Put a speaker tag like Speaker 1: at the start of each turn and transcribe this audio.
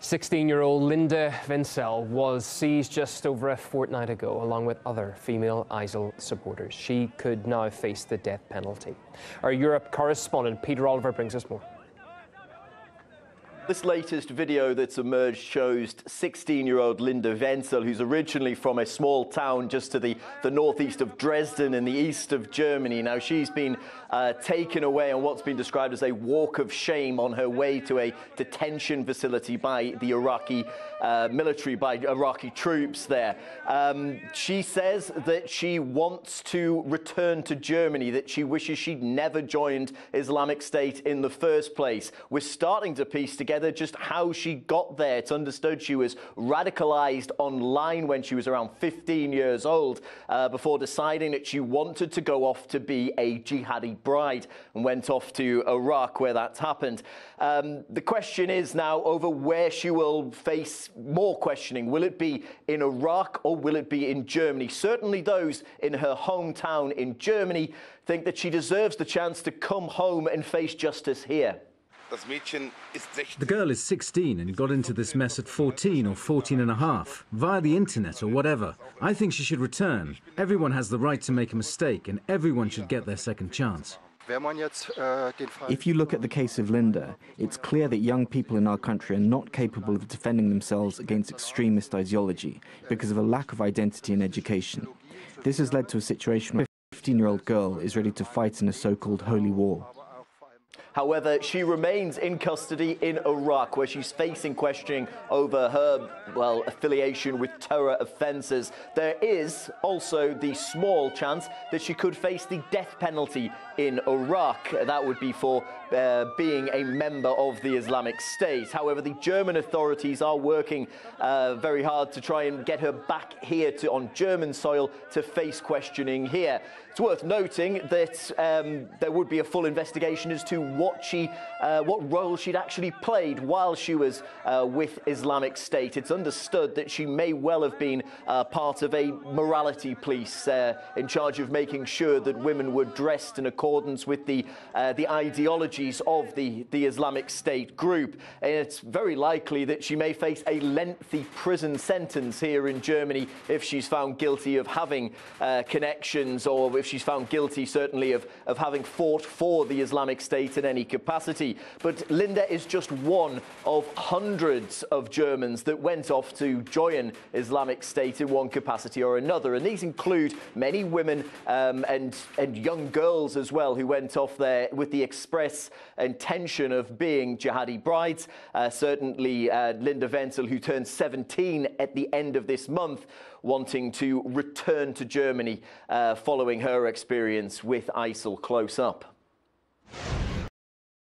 Speaker 1: 16-year-old Linda Wenzel was seized just over a fortnight ago along with other female ISIL supporters. She could now face the death penalty. Our Europe correspondent Peter Oliver brings us more.
Speaker 2: This latest video that's emerged shows 16-year-old Linda Wenzel, who's originally from a small town just to the, the northeast of Dresden in the east of Germany. Now, she's been uh, taken away on what's been described as a walk of shame on her way to a detention facility by the Iraqi uh, military, by Iraqi troops there. Um, she says that she wants to return to Germany, that she wishes she'd never joined Islamic State in the first place. We're starting to piece together together just how she got there. It's understood she was radicalized online when she was around 15 years old uh, before deciding that she wanted to go off to be a jihadi bride and went off to Iraq where that happened. Um, the question is now over where she will face more questioning. Will it be in Iraq or will it be in Germany? Certainly those in her hometown in Germany think that she deserves the chance to come home and face justice here.
Speaker 3: The girl is 16 and got into this mess at 14 or 14 and a half, via the internet or whatever. I think she should return. Everyone has the right to make a mistake and everyone should get their second chance.
Speaker 4: If you look at the case of Linda, it's clear that young people in our country are not capable of defending themselves against extremist ideology because of a lack of identity and education. This has led to a situation where a 15-year-old girl is ready to fight in a so-called holy war.
Speaker 2: However, she remains in custody in Iraq, where she's facing questioning over her, well, affiliation with terror offences. There is also the small chance that she could face the death penalty in Iraq. That would be for uh, being a member of the Islamic State. However, the German authorities are working uh, very hard to try and get her back here to, on German soil to face questioning here. It's worth noting that um, there would be a full investigation as to what she, uh, what role she'd actually played while she was uh, with Islamic State. It's understood that she may well have been uh, part of a morality police uh, in charge of making sure that women were dressed in accordance with the, uh, the ideologies of the, the Islamic State group. And it's very likely that she may face a lengthy prison sentence here in Germany if she's found guilty of having uh, connections or if she's found guilty, certainly, of, of having fought for the Islamic State in any capacity. But Linda is just one of hundreds of Germans that went off to join Islamic State in one capacity or another. And these include many women um, and, and young girls as well who went off there with the express intention of being jihadi brides. Uh, certainly uh, Linda Wenzel, who turned 17 at the end of this month, wanting to return to Germany uh, following her experience with ISIL close up.